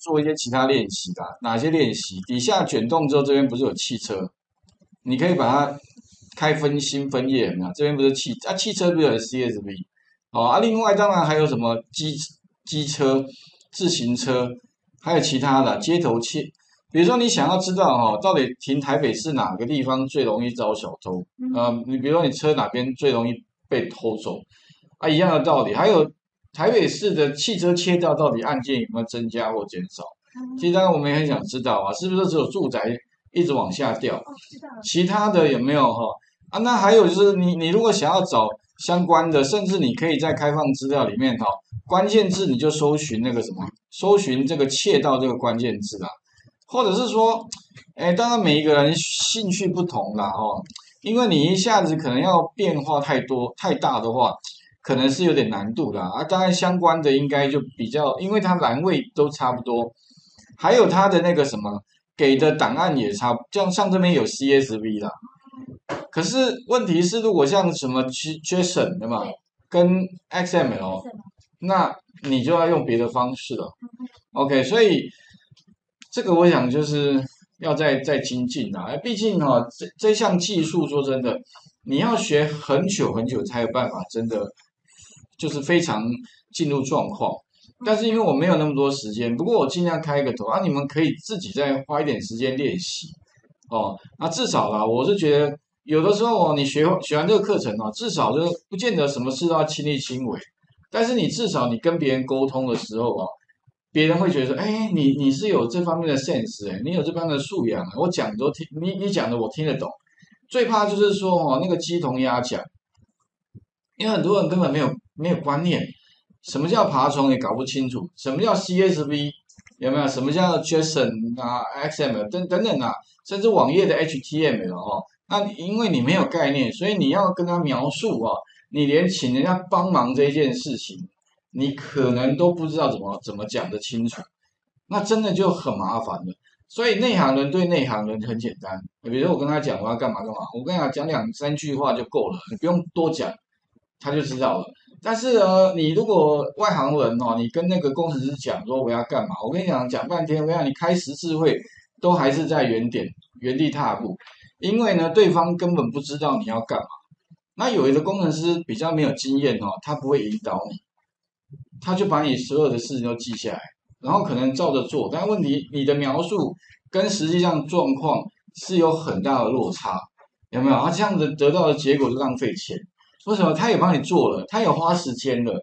做一些其他练习的。哪些练习？底下卷动之后，这边不是有汽车？你可以把它开分心分页，有这边不是汽啊？汽车不是有 CSV？哦啊，另外当然还有什么机机车、自行车，还有其他的街头切。比如说你想要知道哈，到底停台北市哪个地方最容易遭小偷？呃，你比如说你车哪边最容易被偷走？啊，一样的道理。还有台北市的汽车切掉到底案件有没有增加或减少？其实当然我们也很想知道啊，是不是只有住宅一直往下掉？其他的有没有哈？啊，那还有就是你你如果想要找相关的，甚至你可以在开放资料里面哈，关键字你就搜寻那个什么，搜寻这个窃盗这个关键字啊。或者是说，哎，当然每一个人兴趣不同啦，哦，因为你一下子可能要变化太多太大的话，可能是有点难度的啊。当然相关的应该就比较，因为它栏位都差不多，还有它的那个什么给的档案也差，像像这边有 CSV 啦。可是问题是，如果像什么 JSON 对吗？跟 XML，那你就要用别的方式了。OK，所以。这个我想就是要再再精进啊！毕竟哈，这这项技术说真的，你要学很久很久才有办法，真的就是非常进入状况。但是因为我没有那么多时间，不过我尽量开个头啊，你们可以自己再花一点时间练习哦。那至少啦，我是觉得有的时候哦，你学学完这个课程哦，至少就不见得什么事都要亲力亲为，但是你至少你跟别人沟通的时候啊。别人会觉得说，哎，你你是有这方面的 sense，哎，你有这方面的素养，我讲都听，你你讲的我听得懂。最怕就是说，哦，那个鸡同鸭讲，因为很多人根本没有没有观念，什么叫爬虫也搞不清楚，什么叫 CSV 有没有？什么叫 JSON 啊，XML 等等等啊，甚至网页的 HTML 哦，那因为你没有概念，所以你要跟他描述啊，你连请人家帮忙这件事情。你可能都不知道怎么怎么讲得清楚，那真的就很麻烦了。所以内行人对内行人很简单，比如说我跟他讲我要干嘛干嘛，我跟他讲两三句话就够了，你不用多讲，他就知道了。但是呢，你如果外行人哦，你跟那个工程师讲说我要干嘛，我跟你讲讲半天，我跟你开十次会都还是在原点原地踏步，因为呢对方根本不知道你要干嘛。那有一个工程师比较没有经验哦，他不会引导你。他就把你所有的事情都记下来，然后可能照着做，但问题你的描述跟实际上状况是有很大的落差，有没有？他这样子得到的结果是浪费钱。为什么？他也帮你做了，他也花时间了，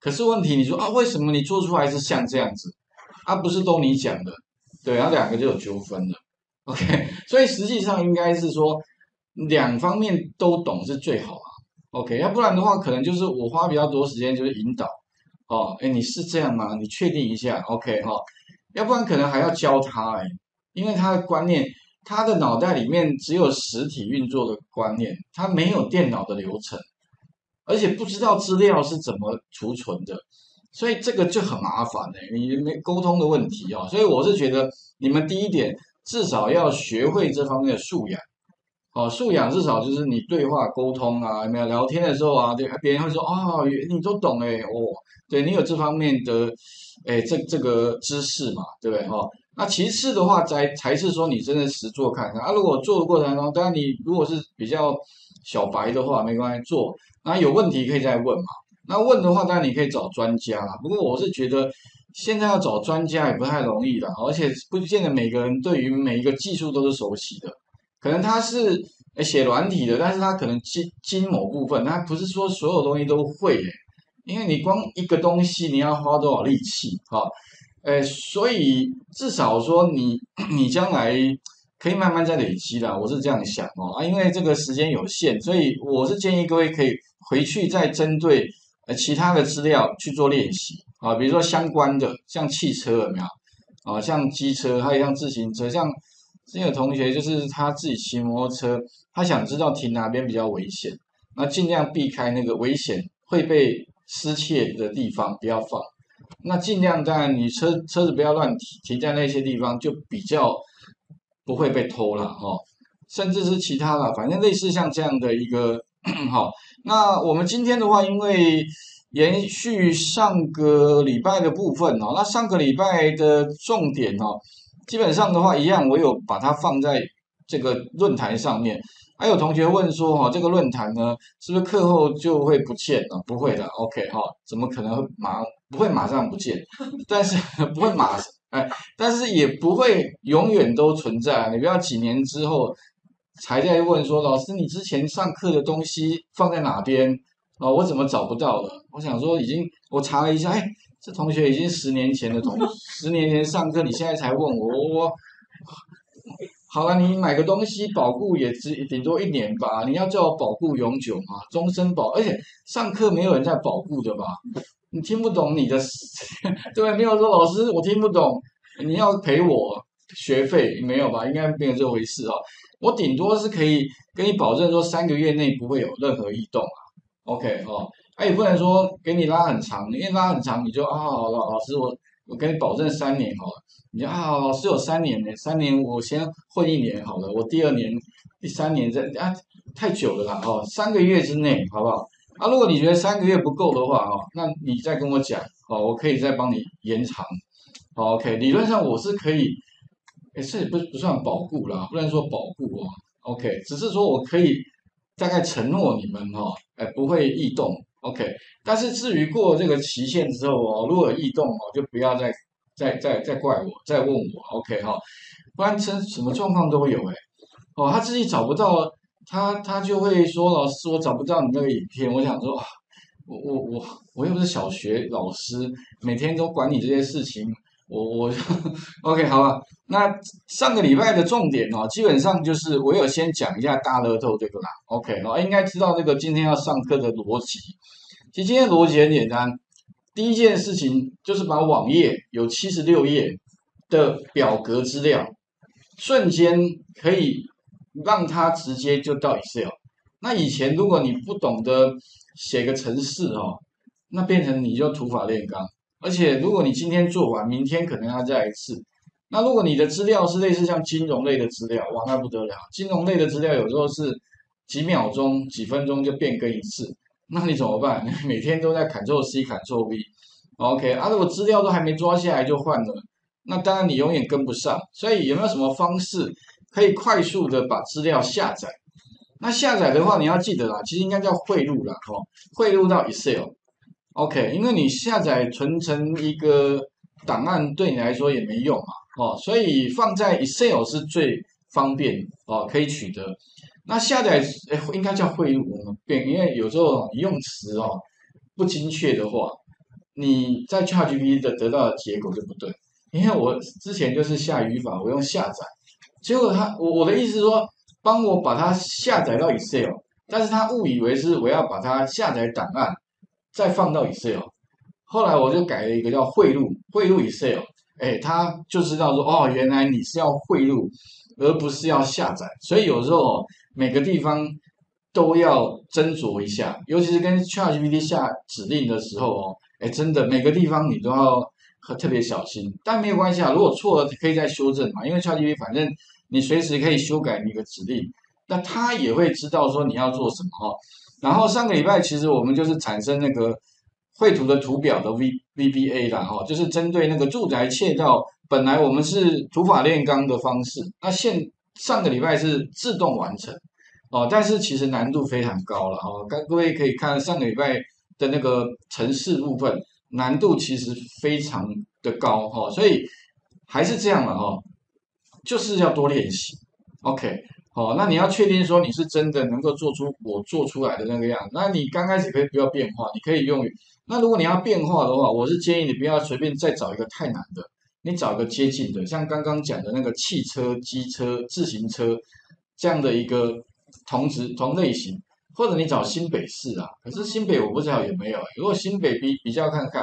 可是问题你说啊，为什么你做出来是像这样子？啊，不是都你讲的，对，然后两个就有纠纷了。OK，所以实际上应该是说两方面都懂是最好啊。OK，要不然的话，可能就是我花比较多时间就是引导。哦，哎，你是这样吗？你确定一下，OK 哈，要不然可能还要教他哎，因为他的观念，他的脑袋里面只有实体运作的观念，他没有电脑的流程，而且不知道资料是怎么储存的，所以这个就很麻烦哎，你没沟通的问题啊，所以我是觉得你们第一点至少要学会这方面的素养。哦，素养至少就是你对话沟通啊，有没有聊天的时候啊，对别人会说哦，你都懂哎，哦，对你有这方面的哎这这个知识嘛，对不对哈？那其次的话，才才是说你真的实做看看啊。如果做的过程中，当然你如果是比较小白的话，没关系做，那有问题可以再问嘛。那问的话，当然你可以找专家啦。不过我是觉得现在要找专家也不太容易的，而且不见得每个人对于每一个技术都是熟悉的。可能他是写软体的，但是他可能精精某部分，他不是说所有东西都会，因为你光一个东西你要花多少力气哈，呃，所以至少说你 你将来可以慢慢再累积的，我是这样想哦啊，因为这个时间有限，所以我是建议各位可以回去再针对呃其他的资料去做练习啊，比如说相关的像汽车有没有啊，像机车，还有像自行车，像。这有同学就是他自己骑摩托车，他想知道停哪边比较危险，那尽量避开那个危险会被失窃的地方，不要放。那尽量当然你车车子不要乱停，停在那些地方就比较不会被偷了哈。甚至是其他的，反正类似像这样的一个 好。那我们今天的话，因为延续上个礼拜的部分哦。那上个礼拜的重点哦，基本上的话一样，我有把它放在这个论坛上面。还有同学问说哈，这个论坛呢，是不是课后就会不见了？不会的，OK 哈，怎么可能会马不会马上不见？但是 不会马上哎，但是也不会永远都存在。你不要几年之后才在问说，老师你之前上课的东西放在哪边啊？我怎么找不到了？我想说已经我查了一下，哎，这同学已经十年前的同 十年前上课，你现在才问我我。好了，你买个东西保固也只顶多一年吧？你要叫我保固永久吗？终身保？而且上课没有人在保固的吧？你听不懂你的，对没有说老师我听不懂，你要赔我学费没有吧？应该没有这回事哦。我顶多是可以跟你保证说三个月内不会有任何异动啊。OK 哦，哎也不能说给你拉很长，因为拉很长你就啊老老师我我给你保证三年好了。你啊，老师有三年呢，三年我先混一年好了，我第二年、第三年再啊，太久了啦哦，三个月之内好不好？啊，如果你觉得三个月不够的话哦，那你再跟我讲哦，我可以再帮你延长。，OK，理论上我是可以，哎，这也不不算保固啦，不能说保固哦，OK，只是说我可以大概承诺你们哈，哎，不会异动，OK，但是至于过这个期限之后哦，如果异动哦，就不要再。再再再怪我，再问我，OK 哈，不然真什么状况都有哎，哦，他自己找不到，他他就会说老师我找不到你那个影片，我想说，我我我我又不是小学老师，每天都管你这些事情，我我 OK 好了，那上个礼拜的重点哦，基本上就是我有先讲一下大乐透这个啦，OK 哦，应该知道这个今天要上课的逻辑，其实今天逻辑很简单。第一件事情就是把网页有七十六页的表格资料，瞬间可以让它直接就到 Excel。那以前如果你不懂得写个程式哦，那变成你就土法炼钢。而且如果你今天做完，明天可能要再一次。那如果你的资料是类似像金融类的资料，哇，那不得了！金融类的资料有时候是几秒钟、几分钟就变更一次。那你怎么办？每天都在 Ctrl C Ctrl V，OK 啊？如果资料都还没抓下来就换了，那当然你永远跟不上。所以有没有什么方式可以快速的把资料下载？那下载的话，你要记得啦，其实应该叫汇入啦，哦，汇入到 Excel，OK？因为你下载存成一个档案对你来说也没用嘛，哦，所以放在 Excel 是最方便哦，可以取得。那下载诶应该叫汇入，我们变，因为有时候用词哦不精确的话，你在 ChatGPT 的得到的结果就不对。因为我之前就是下语法，我用下载，结果他我我的意思是说，帮我把它下载到 Excel，但是他误以为是我要把它下载档案再放到 Excel，后来我就改了一个叫汇入，汇入 Excel，哎，他就知道说哦，原来你是要汇入，而不是要下载，所以有时候。每个地方都要斟酌一下，尤其是跟 ChatGPT 下指令的时候哦，哎，真的每个地方你都要和特别小心。但没有关系啊，如果错了可以再修正嘛，因为 ChatGPT 反正你随时可以修改你的指令，那它也会知道说你要做什么哈。然后上个礼拜其实我们就是产生那个绘图的图表的 V VBA 啦哈，就是针对那个住宅窃盗，本来我们是土法炼钢的方式，那现上个礼拜是自动完成哦，但是其实难度非常高了哦。各各位可以看上个礼拜的那个城市部分，难度其实非常的高哈，所以还是这样了哈，就是要多练习。OK，好，那你要确定说你是真的能够做出我做出来的那个样，那你刚开始可以不要变化，你可以用。那如果你要变化的话，我是建议你不要随便再找一个太难的。你找个接近的，像刚刚讲的那个汽车、机车、自行车这样的一个同质同类型，或者你找新北市啊，可是新北我不知道有没有。如果新北比比较看看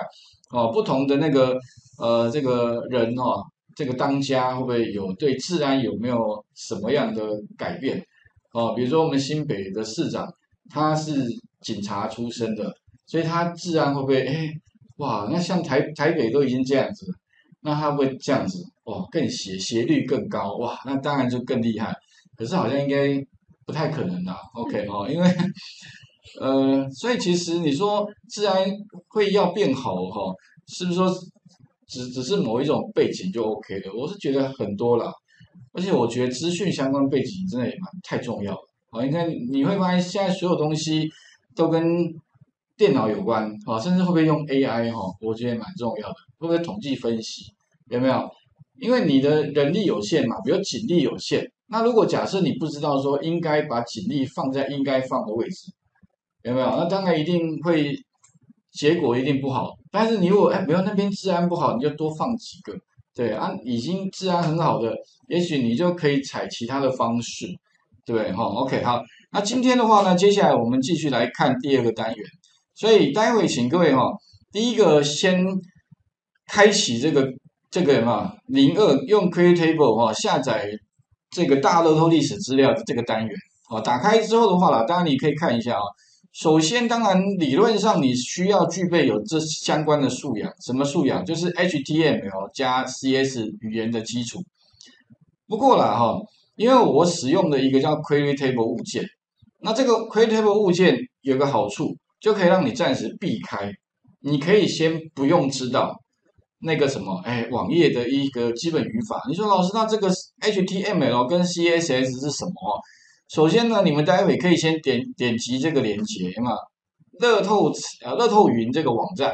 哦，不同的那个呃这个人哦，这个当家会不会有对治安有没有什么样的改变哦？比如说我们新北的市长他是警察出身的，所以他治安会不会哎哇？那像台台北都已经这样子。那他会这样子哇，更斜斜率更高哇，那当然就更厉害。可是好像应该不太可能啦。OK 哦，因为呃，所以其实你说治安会要变好哈，是不是说只只是某一种背景就 OK 了？我是觉得很多了，而且我觉得资讯相关背景真的也蛮太重要了。好，你看你会发现现在所有东西都跟电脑有关，啊，甚至会不会用 AI 哈？我觉得蛮重要的，会不会统计分析？有没有？因为你的人力有限嘛，比如警力有限，那如果假设你不知道说应该把警力放在应该放的位置，有没有？那当然一定会结果一定不好。但是你如果哎，比如那边治安不好，你就多放几个，对啊，已经治安很好的，也许你就可以采其他的方式，对哈？OK，好，那今天的话呢，接下来我们继续来看第二个单元，所以待会请各位哈，第一个先开启这个。这个嘛，零二用 Create Table 哈下载这个大乐透历史资料这个单元啊，打开之后的话啦，当然你可以看一下啊。首先，当然理论上你需要具备有这相关的素养，什么素养？就是 HTML 加 CS 语言的基础。不过啦哈，因为我使用的一个叫 Create Table 物件，那这个 Create Table 物件有个好处，就可以让你暂时避开，你可以先不用知道。那个什么，哎，网页的一个基本语法。你说老师，那这个 HTML 跟 CSS 是什么？首先呢，你们待会可以先点点击这个链接嘛，乐透呃乐透云这个网站。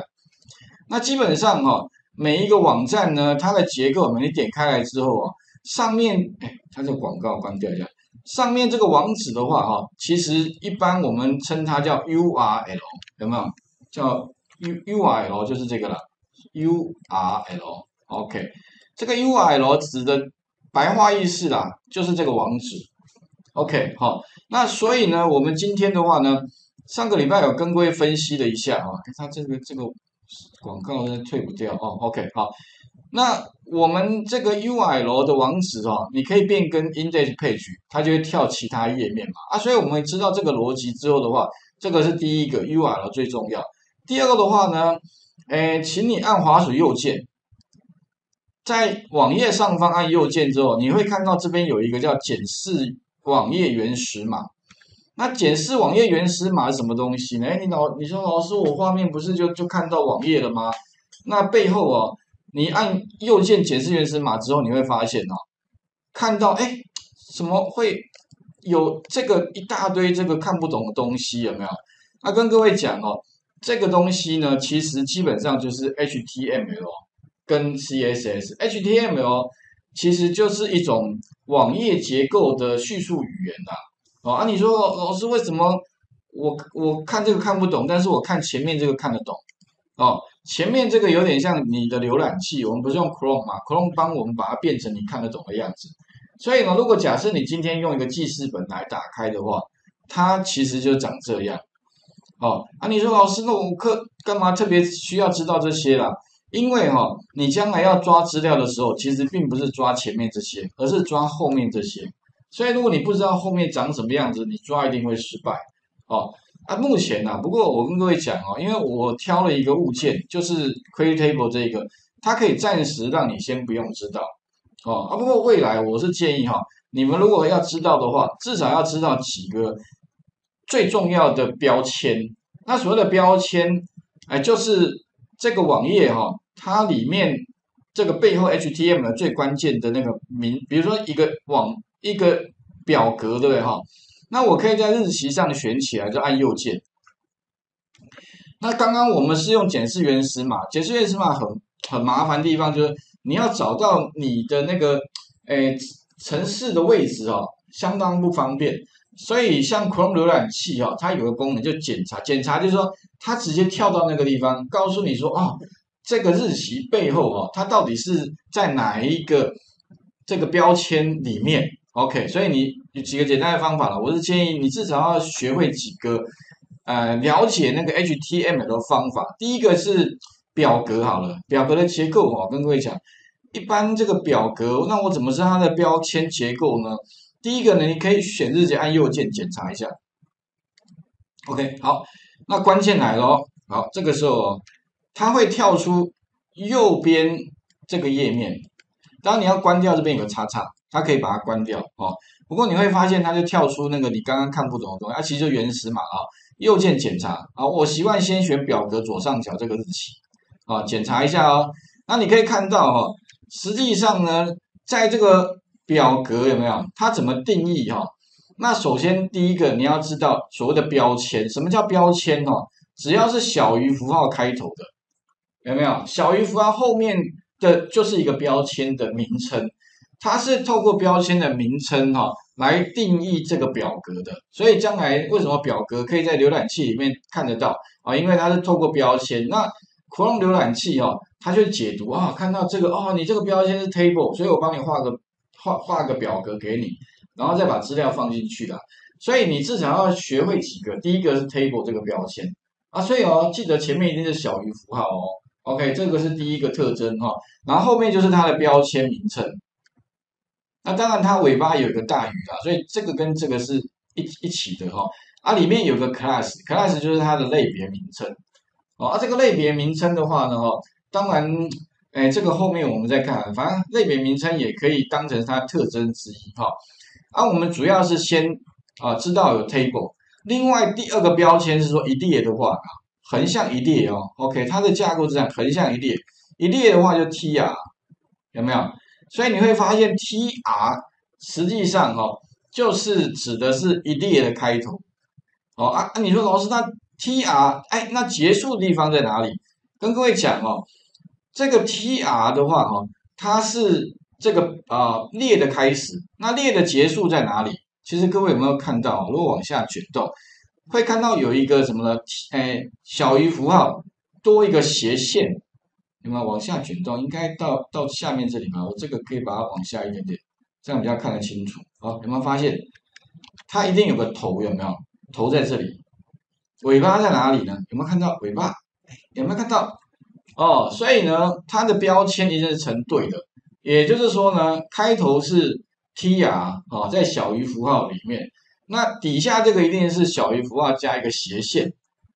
那基本上哈，每一个网站呢，它的结构，你点开来之后啊，上面哎，它这个广告关掉一下。上面这个网址的话哈，其实一般我们称它叫 URL，有没有？叫 U URL 就是这个了。URL，OK，这个 URL 指的白话意思啦，就是这个网址，OK，好，那所以呢，我们今天的话呢，上个礼拜有跟各位分析了一下啊，它这个这个广告呢退不掉哦，OK，好，那我们这个 URL 的网址哦，你可以变更 index page，它就会跳其他页面嘛，啊，所以我们知道这个逻辑之后的话，这个是第一个 URL 最重要，第二个的话呢。哎，请你按滑鼠右键，在网页上方按右键之后，你会看到这边有一个叫检视网页原始码。那检视网页原始码是什么东西呢？哎，你老你说老师，我画面不是就就看到网页了吗？那背后哦，你按右键检视原始码之后，你会发现哦，看到哎，怎么会有这个一大堆这个看不懂的东西？有没有？那跟各位讲哦。这个东西呢，其实基本上就是 HTML 跟 CSS。HTML 其实就是一种网页结构的叙述语言呐。哦，啊，你说老师为什么我我看这个看不懂，但是我看前面这个看得懂？哦，前面这个有点像你的浏览器，我们不是用 Chrome 嘛？Chrome 帮我们把它变成你看得懂的样子。所以呢，如果假设你今天用一个记事本来打开的话，它其实就长这样。哦，啊，你说老师，那我课干嘛特别需要知道这些啦？因为哈，你将来要抓资料的时候，其实并不是抓前面这些，而是抓后面这些。所以如果你不知道后面长什么样子，你抓一定会失败。哦，啊，目前呢，不过我跟各位讲哦，因为我挑了一个物件，就是 Create Table 这个，它可以暂时让你先不用知道。哦，啊，不过未来我是建议哈，你们如果要知道的话，至少要知道几个。最重要的标签，那所谓的标签，哎，就是这个网页哈，它里面这个背后 HTML 最关键的那个名，比如说一个网一个表格，对不对哈？那我可以在日期上选起来，就按右键。那刚刚我们是用检视原始码，检视原始码很很麻烦的地方就是你要找到你的那个哎城市的位置哦，相当不方便。所以像 Chrome 浏览器哈，它有个功能就检查，检查就是说它直接跳到那个地方，告诉你说哦，这个日期背后哈，它到底是在哪一个这个标签里面？OK，所以你有几个简单的方法了，我是建议你至少要学会几个，呃，了解那个 HTML 的方法。第一个是表格好了，表格的结构哈，跟各位讲，一般这个表格，那我怎么知道它的标签结构呢？第一个呢，你可以选日期，按右键检查一下。OK，好，那关键来了哦，好，这个时候它会跳出右边这个页面。当然你要关掉这边有个叉叉，它可以把它关掉哦。不过你会发现它就跳出那个你刚刚看不懂的东西，它其实就原始码啊。右键检查啊，我习惯先选表格左上角这个日期啊，检查一下哦。那你可以看到哈，实际上呢，在这个表格有没有它怎么定义哈？那首先第一个你要知道所谓的标签，什么叫标签哈？只要是小于符号开头的，有没有小于符号后面的就是一个标签的名称，它是透过标签的名称哈来定义这个表格的。所以将来为什么表格可以在浏览器里面看得到啊？因为它是透过标签。那 Chrome 浏览器哦，它就解读啊，看到这个哦，你这个标签是 table，所以我帮你画个画画个表格给你。然后再把资料放进去的，所以你至少要学会几个。第一个是 table 这个标签啊，所以哦，记得前面一定是小于符号哦。OK，这个是第一个特征哈。然后后面就是它的标签名称。那当然它尾巴有一个大于啦，所以这个跟这个是一一起的哈。啊，里面有个 class，class 就是它的类别名称。哦，啊，这个类别名称的话呢，哈，当然，哎，这个后面我们再看，反正类别名称也可以当成它特征之一哈。啊，我们主要是先啊知道有 table，另外第二个标签是说一列的话啊，横向一列哦，OK，它的架构是这样，横向一列，一列的话就 tr，有没有？所以你会发现 tr 实际上哈就是指的是一列的开头，哦啊，你说老师那 tr 哎那结束的地方在哪里？跟各位讲哦，这个 tr 的话哈，它是。这个啊列的开始，那列的结束在哪里？其实各位有没有看到？如果往下卷动，会看到有一个什么呢？哎，小于符号多一个斜线，有没有往下卷动？应该到到下面这里吧？我这个可以把它往下一点点，这样比较看得清楚。好，有没有发现？它一定有个头，有没有？头在这里，尾巴在哪里呢？有没有看到尾巴？有没有看到？哦，所以呢，它的标签一定是成对的。也就是说呢，开头是 tr 啊，在小于符号里面，那底下这个一定是小于符号加一个斜线，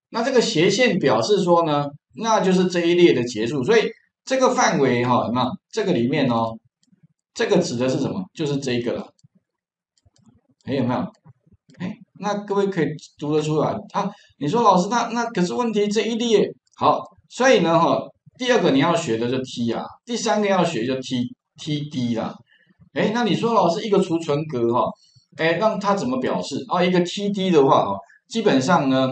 那这个斜线表示说呢，那就是这一列的结束，所以这个范围哈，那？这个里面哦，这个指的是什么？就是这个了，哎有没有？哎，那各位可以读得出来啊？你说老师，那那可是问题这一列好，所以呢哈，第二个你要学的就 t 啊，第三个要学就 t。T D 啦，哎，那你说老师一个储存格哈，哎，让它怎么表示啊？一个 T D 的话哈，基本上呢，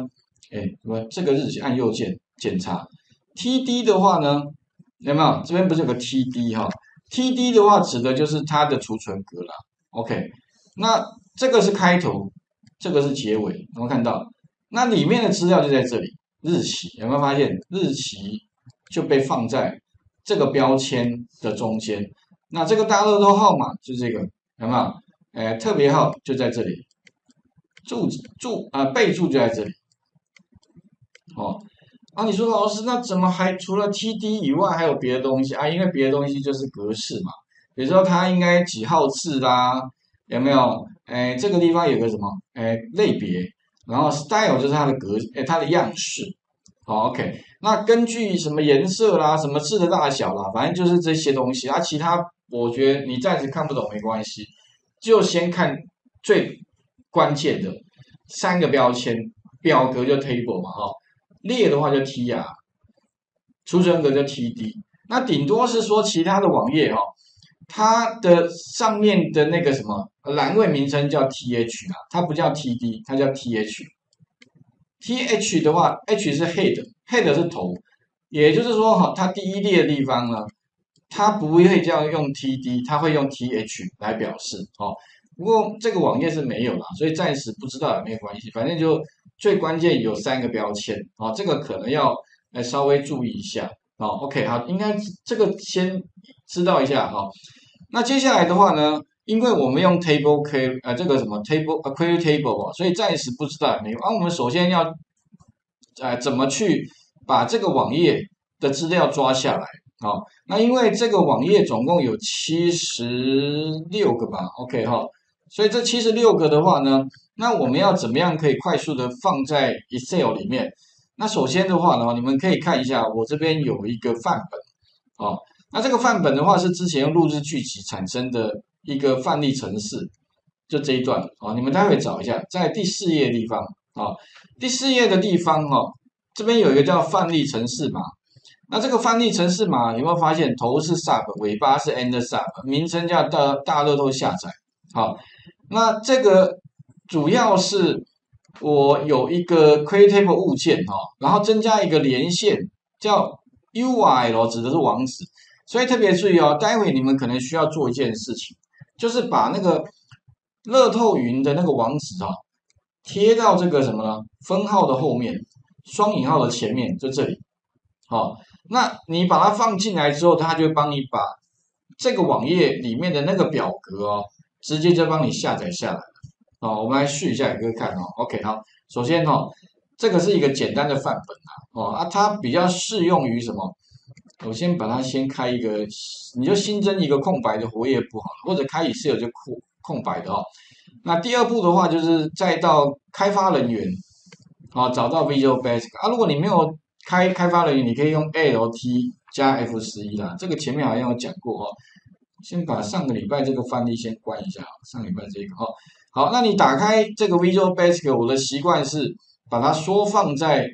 哎，什么这个日期按右键检查，T D 的话呢，有没有？这边不是有个 T D 哈？T D 的话指的就是它的储存格啦。OK，那这个是开头，这个是结尾，我们看到？那里面的资料就在这里，日期有没有发现？日期就被放在这个标签的中间。那这个大乐透号码就这个，有没有？哎，特别号就在这里，注注啊，备注就在这里。哦，啊，你说老师，那怎么还除了 TD 以外还有别的东西啊？因为别的东西就是格式嘛，比如说它应该几号字啦，有没有？哎，这个地方有个什么？哎，类别，然后 style 就是它的格，哎，它的样式。好，OK，那根据什么颜色啦，什么字的大小啦，反正就是这些东西啊，其他。我觉得你暂时看不懂没关系，就先看最关键的三个标签，表格就 table 嘛，哈，列的话就 tr，储存格就 td，那顶多是说其他的网页哈，它的上面的那个什么栏位名称叫 th 啊，它不叫 td，它叫 th，th 的话，h 是 head，head 是头，也就是说哈，它第一列的地方呢。它不会这样用 T D，它会用 T H 来表示哦。不过这个网页是没有啦，所以暂时不知道也没有关系。反正就最关键有三个标签哦，这个可能要来稍微注意一下哦。OK，好，应该这个先知道一下哈。那接下来的话呢，因为我们用 Table Q 呃这个什么 Table Query Table 啊，所以暂时不知道没有。啊，我们首先要呃怎么去把这个网页的资料抓下来？好，那因为这个网页总共有七十六个吧，OK 哈，所以这七十六个的话呢，那我们要怎么样可以快速的放在 Excel 里面？那首先的话呢，你们可以看一下，我这边有一个范本，哦，那这个范本的话是之前用录制剧集产生的一个范例程式，就这一段，哦，你们待会找一下，在第四页地方，啊，第四页的地方哦，这边有一个叫范例程式码。那这个范例程式码有没有发现头是 sub，尾巴是 end sub，名称叫大大乐透下载。好，那这个主要是我有一个 create table 物件哈，然后增加一个连线叫 URL，指的是网址。所以特别注意哦，待会你们可能需要做一件事情，就是把那个乐透云的那个网址啊贴到这个什么呢？分号的后面，双引号的前面，就这里。好。那你把它放进来之后，它就帮你把这个网页里面的那个表格哦，直接就帮你下载下来。哦，我们来试一下给各位看哦。OK，好，首先哦，这个是一个简单的范本啊。哦啊，它比较适用于什么？我先把它先开一个，你就新增一个空白的活页簿好了，或者开 Excel 就空空白的哦。那第二步的话，就是再到开发人员，好，找到 Visual Basic 啊。如果你没有开开发人员，你可以用 Alt 加 F 十一啦，这个前面好像有讲过哦。先把上个礼拜这个范例先关一下，上礼拜这个哦。好，那你打开这个 Visual Basic，我的习惯是把它缩放在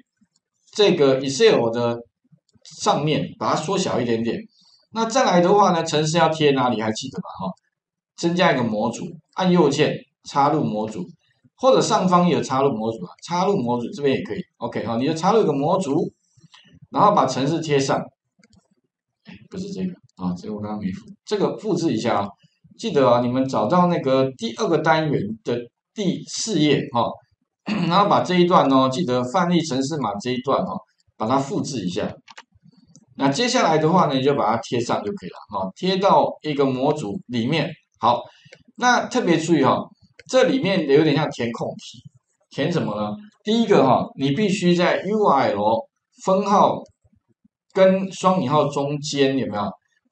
这个 Excel 的上面，把它缩小一点点。那再来的话呢，程式要贴哪里？还记得吧？哈，增加一个模组，按右键插入模组，或者上方有插入模组啊，插入模组这边也可以。OK，好，你就插入一个模组。然后把程式贴上，不是这个啊，这个我刚刚没复，这个复制一下啊，记得啊，你们找到那个第二个单元的第四页哈，然后把这一段哦，记得范例程式码这一段哈，把它复制一下。那接下来的话呢，你就把它贴上就可以了哈，贴到一个模组里面。好，那特别注意哈，这里面有点像填空题，填什么呢？第一个哈，你必须在 URL。分号跟双引号中间有没有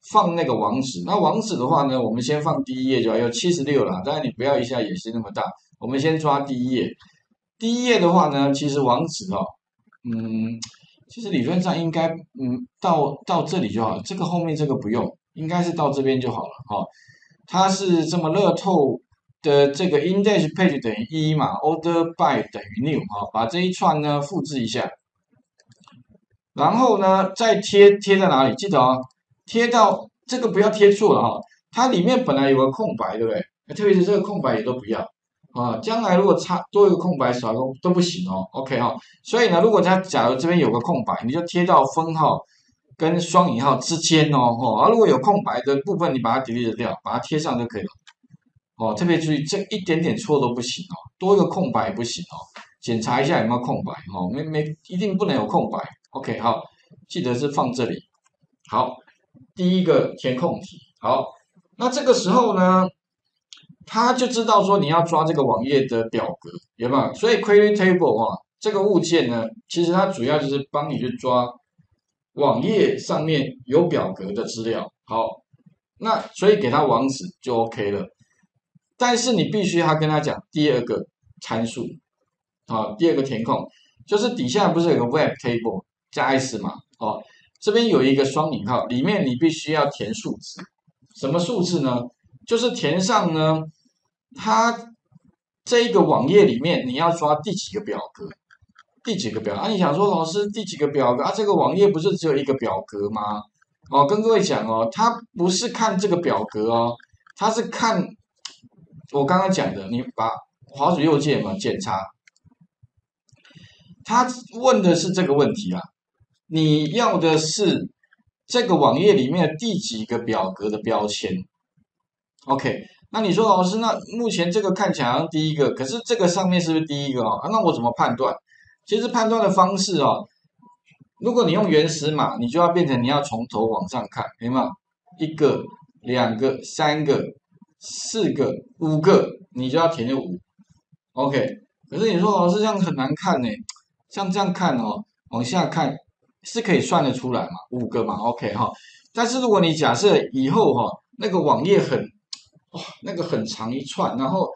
放那个网址？那网址的话呢，我们先放第一页就好，有七十六了。当然你不要一下也是那么大，我们先抓第一页。第一页的话呢，其实网址哦，嗯，其实理论上应该嗯到到这里就好，这个后面这个不用，应该是到这边就好了哈。它是这么乐透的这个 index page 等于一嘛，order by 等于 new 哈，把这一串呢复制一下。然后呢，再贴贴在哪里？记得哦，贴到这个不要贴错了哈。它里面本来有个空白，对不对？特别是这个空白也都不要啊。将来如果差多一个空白少一个都不行哦。OK 哈。所以呢，如果它假如这边有个空白，你就贴到分号跟双引号之间哦。哈，而如果有空白的部分，你把它 delete 掉，把它贴上就可以了。哦，特别注意，这一点点错都不行哦。多一个空白也不行哦。检查一下有没有空白哦。没没一定不能有空白。OK，好，记得是放这里。好，第一个填空题。好，那这个时候呢，他就知道说你要抓这个网页的表格，有没有？所以 query table 啊，这个物件呢，其实它主要就是帮你去抓网页上面有表格的资料。好，那所以给他网址就 OK 了。但是你必须要跟他讲第二个参数，好，第二个填空就是底下不是有个 web table？加 s 嘛，哦，这边有一个双引号，里面你必须要填数字，什么数字呢？就是填上呢，它这一个网页里面你要抓第几个表格，第几个表啊？你想说老师第几个表格啊？这个网页不是只有一个表格吗？哦，跟各位讲哦，它不是看这个表格哦，它是看我刚刚讲的，你把滑鼠右键嘛检查，他问的是这个问题啊。你要的是这个网页里面的第几个表格的标签？OK，那你说老师，那目前这个看起来好像第一个，可是这个上面是不是第一个啊？那我怎么判断？其实判断的方式哦，如果你用原始码，你就要变成你要从头往上看，明白吗？一个、两个、三个、四个、五个，你就要填五。OK，可是你说老师这样很难看呢，像这样看哦，往下看。是可以算得出来嘛？五个嘛，OK 哈。但是如果你假设以后哈，那个网页很哇，那个很长一串，然后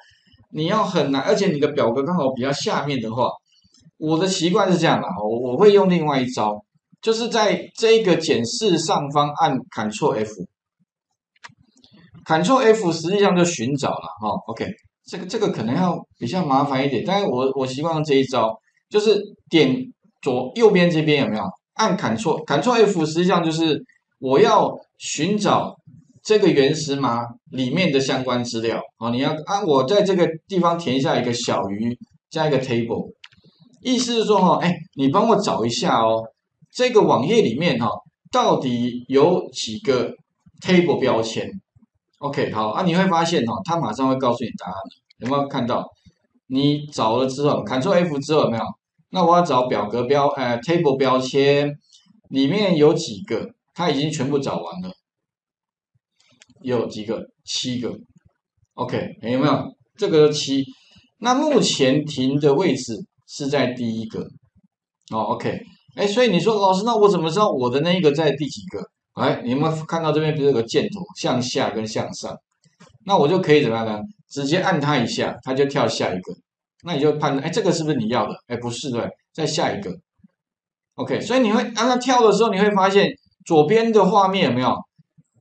你要很难，而且你的表格刚好比较下面的话，我的习惯是这样的，我我会用另外一招，就是在这个检视上方按 Ctrl F，Ctrl F 实际上就寻找了哈，OK，这个这个可能要比较麻烦一点，但是我我习惯用这一招。就是点左右边这边有没有按 Ctrl Ctrl F，实际上就是我要寻找这个原始码里面的相关资料啊。你要按我在这个地方填下一个小于加一个 table，意思是说哈，哎，你帮我找一下哦，这个网页里面哈到底有几个 table 标签？OK，好啊，你会发现哈，它马上会告诉你答案有没有看到？你找了之后，Ctrl F 之后有没有？那我要找表格标，呃，table 标签里面有几个？它已经全部找完了，有几个？七个。OK，有没有？这个七。那目前停的位置是在第一个。哦，OK。哎，所以你说老师，那我怎么知道我的那一个在第几个？哎，你们看到这边不是有个箭头向下跟向上？那我就可以怎么样呢？直接按它一下，它就跳下一个。那你就判断，哎，这个是不是你要的？哎，不是，对，再下一个。OK，所以你会按它跳的时候，你会发现左边的画面有没有？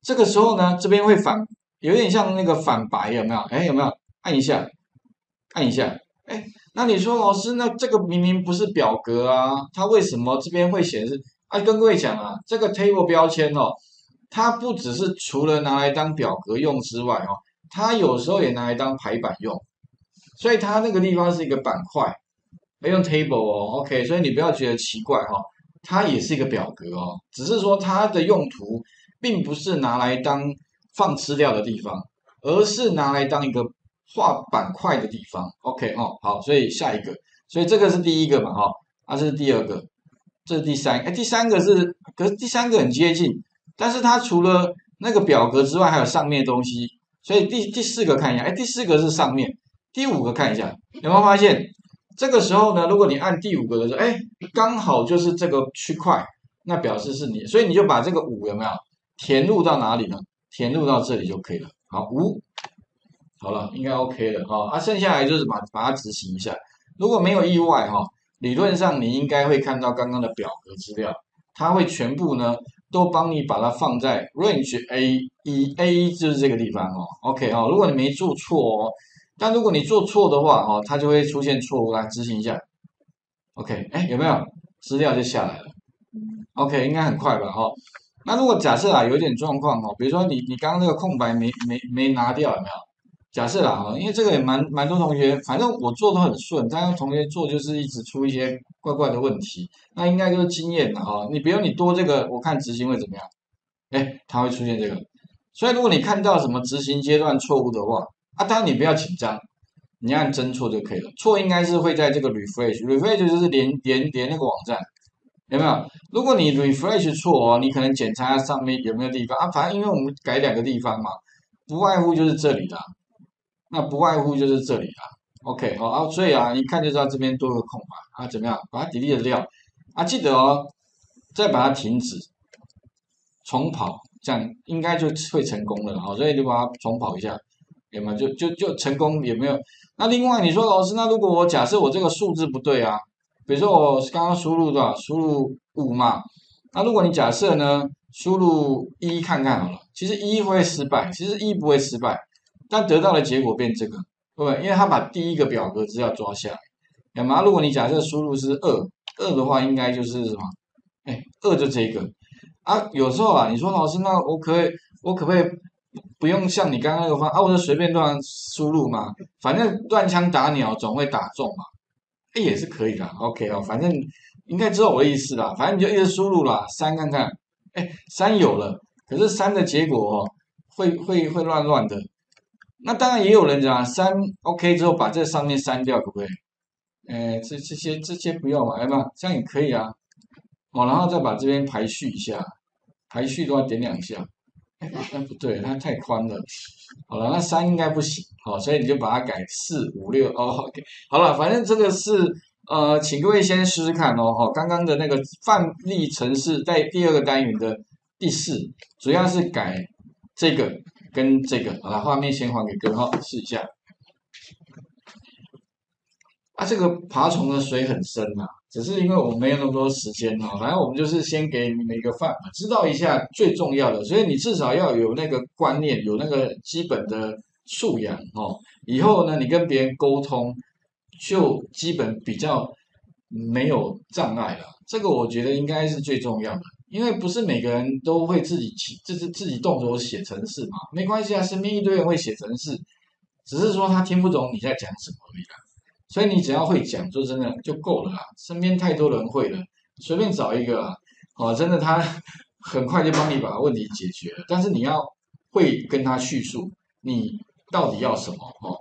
这个时候呢，这边会反，有点像那个反白，有没有？哎，有没有？按一下，按一下。哎，那你说老师，那这个明明不是表格啊，它为什么这边会显示？啊，跟各位讲啊，这个 table 标签哦，它不只是除了拿来当表格用之外哦。它有时候也拿来当排版用，所以它那个地方是一个板块，用 table 哦，OK，所以你不要觉得奇怪哈，它也是一个表格哦，只是说它的用途并不是拿来当放资料的地方，而是拿来当一个画板块的地方，OK 哦，好，所以下一个，所以这个是第一个嘛哈，啊这是第二个，这是第三，哎第三个是，可是第三个很接近，但是它除了那个表格之外，还有上面东西。所以第第四个看一下，哎，第四个是上面，第五个看一下，有没有发现？这个时候呢，如果你按第五个的时候，哎，刚好就是这个区块，那表示是你，所以你就把这个五有没有填入到哪里呢？填入到这里就可以了。好，五，好了，应该 OK 了哈。啊，剩下来就是把把它执行一下。如果没有意外哈，理论上你应该会看到刚刚的表格资料，它会全部呢。都帮你把它放在 range A 一 A 一就是这个地方哦，OK 哦，如果你没做错哦，但如果你做错的话哦，它就会出现错误。来执行一下，OK，哎有没有资料就下来了？OK，应该很快吧哈。那如果假设啊有点状况哦，比如说你你刚刚那个空白没没没拿掉有没有？假设啦哈，因为这个也蛮蛮多同学，反正我做的很顺，但是同学做就是一直出一些怪怪的问题，那应该就是经验了哈。你比如你多这个，我看执行会怎么样？哎，它会出现这个。所以如果你看到什么执行阶段错误的话，啊，当然你不要紧张，你按真错就可以了。错应该是会在这个 refresh，refresh 就是连连连那个网站，有没有？如果你 refresh 错哦，你可能检查上面有没有地方啊，反正因为我们改两个地方嘛，不外乎就是这里的。那不外乎就是这里啦，OK 好啊，所以啊，一看就知道这边多个空白啊，怎么样？把它 delete 掉啊，记得哦，再把它停止，重跑，这样应该就会成功了好，所以就把它重跑一下，有没有？就就就成功有没有？那另外你说老师，那如果我假设我这个数字不对啊，比如说我刚刚输入的输入五嘛，那如果你假设呢，输入一看看好了，其实一会失败，其实一不会失败。但得到的结果变这个，对不对？因为他把第一个表格资料抓下来，那么如果你假设输入是二二的话，应该就是什么？哎，二就这个啊。有时候啊，你说老师，那我可以，我可不可以不用像你刚刚那个方啊？我就随便乱输入嘛，反正乱枪打鸟总会打中嘛，哎，也是可以的。OK 哦，反正应该知道我的意思啦。反正你就一直输入啦，三看看，哎，三有了，可是三的结果哦，会会会乱乱的。那当然也有人讲删 OK 之后把这上面删掉，可不可以？哎，这这些这些不要嘛，来嘛，这样也可以啊。哦，然后再把这边排序一下，排序的话点两下。那不对，它太宽了。好了，那三应该不行。好，所以你就把它改四五六。哦，OK，好了，反正这个是呃，请各位先试试看哦。哈，刚刚的那个范例程式在第二个单元的第四，主要是改这个。跟这个，好了，画面先还给各位哈，试一下。啊，这个爬虫的水很深呐，只是因为我们没有那么多时间哈，反正我们就是先给你们一个范，知道一下最重要的，所以你至少要有那个观念，有那个基本的素养哈，以后呢，你跟别人沟通就基本比较没有障碍了。这个我觉得应该是最重要的，因为不是每个人都会自己起，自己自己动手写程式嘛，没关系啊，身边一堆人会写程式，只是说他听不懂你在讲什么而已啦。所以你只要会讲，说真的就够了啦。身边太多人会了，随便找一个啊，哦，真的他 很快就帮你把问题解决了。但是你要会跟他叙述你到底要什么哦。